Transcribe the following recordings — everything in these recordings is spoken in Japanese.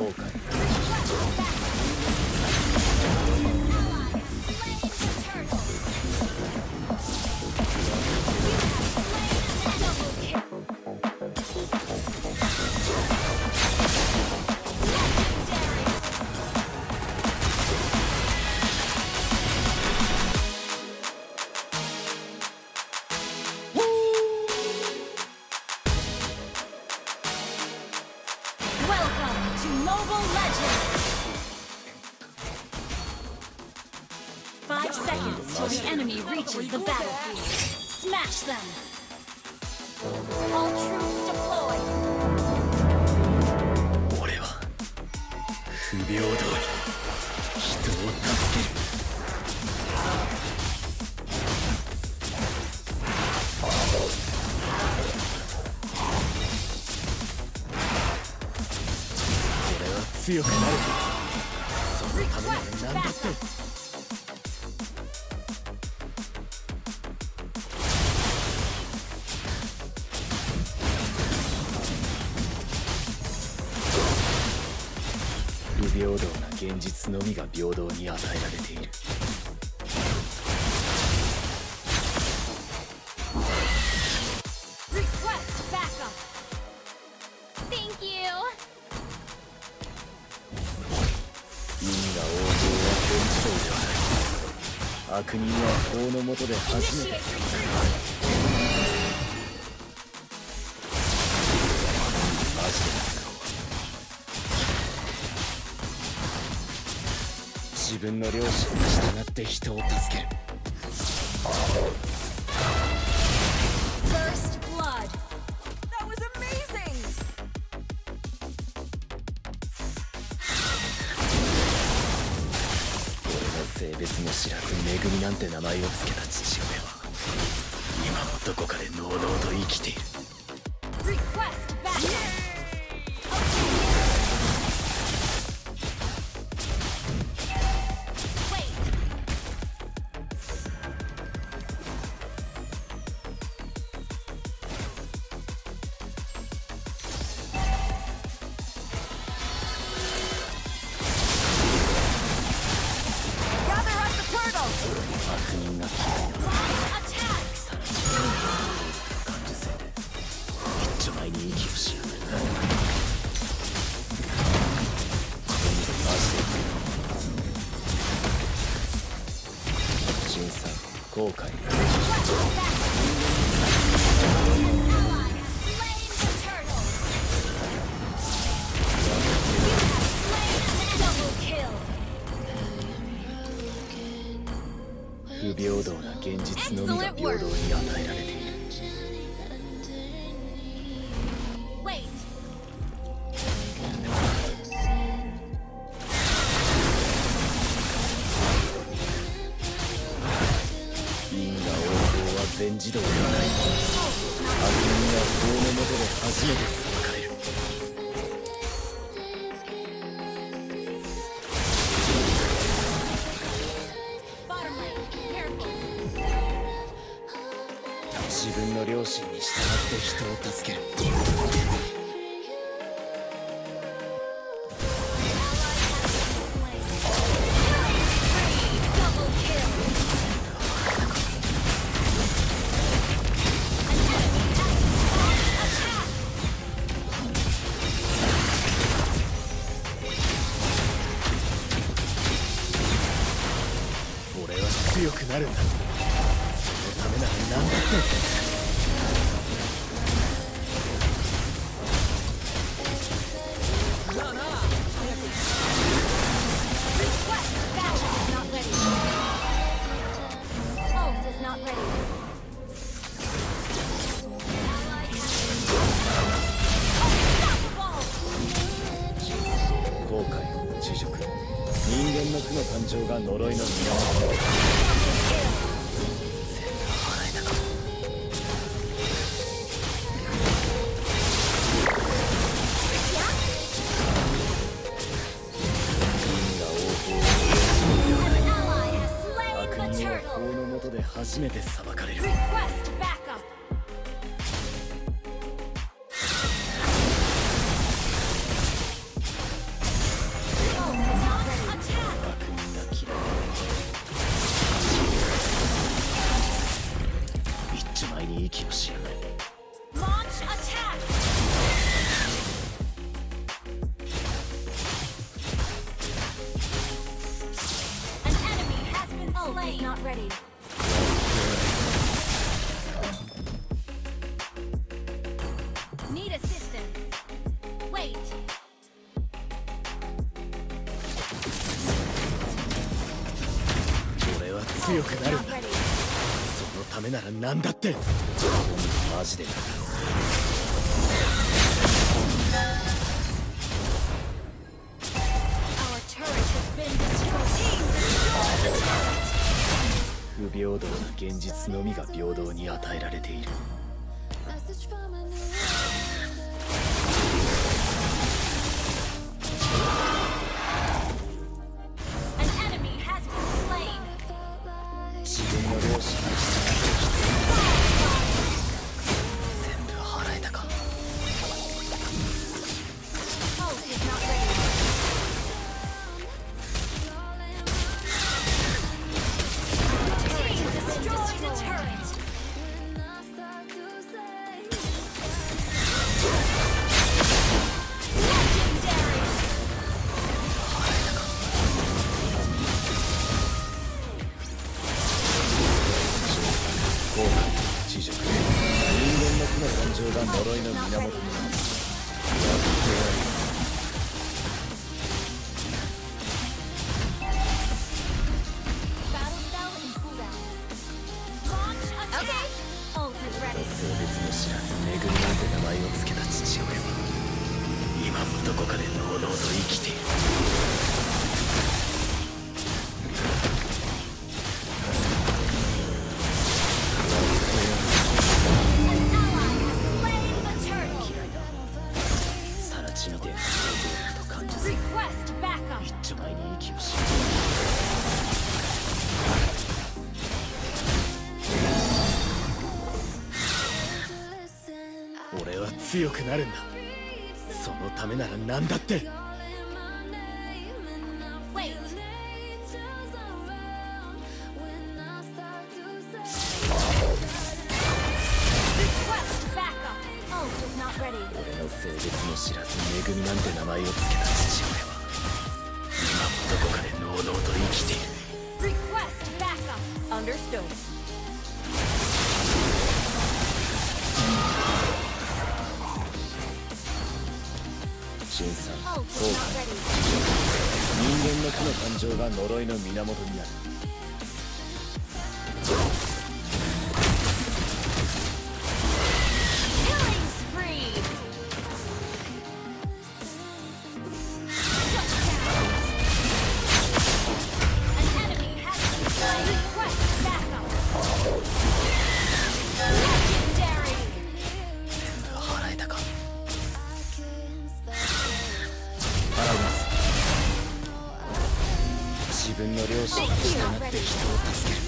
後悔 enemy reaches the battlefield. Smash them! All troops deployed! 俺は不平等に人を助ける強くなるそのためなら何だ平等な現実のみが平等に与えられている。悪人は法の下で初めて分の良心に従って人を助ける First blood! That was amazing! 俺の性別も知らず「めぐみ」なんて名前を付けた父親は今もどこかでのうのうと生きている後悔。不平等な現実のみが平等に与えられている。俺は。強くなるんだ。Need assistance. Wait. 俺は強くなる Not ready. そのためなら何だってマジで Our turret has been destroyed. Team destroyed. 不平等な現実のみが平等に与えられている from my new world. が呪いの源になるやってやる Battle spell in cooldown. Launch attack. Ult is ready. 性別も知らず恵みなんて名前を付けた父親は今もどこかでのうのうと生きている俺は強くなるんだそのためなら何だって俺の性別も知らず恵みなんて名前を付けた父親は今もどこかで能々と生きている Request backup. Understood. 人間の負の感情が呪いの源になる。自分の両親に従って人を助ける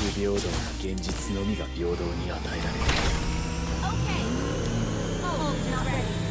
不平等な現実のみが平等に与えられる Okay. Ult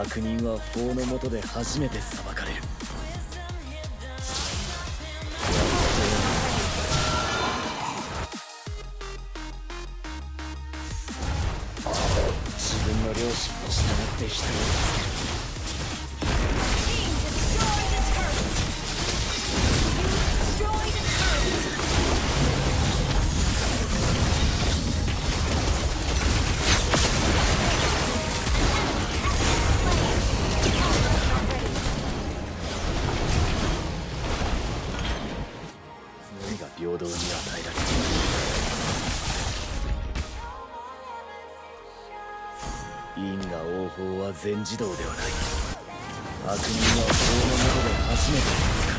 悪人は法の下で初めて裁かれる。自分の良心に従って人を助ける。が平等に与えられる」因果応報は全自動ではない。悪人は法の中で初めて。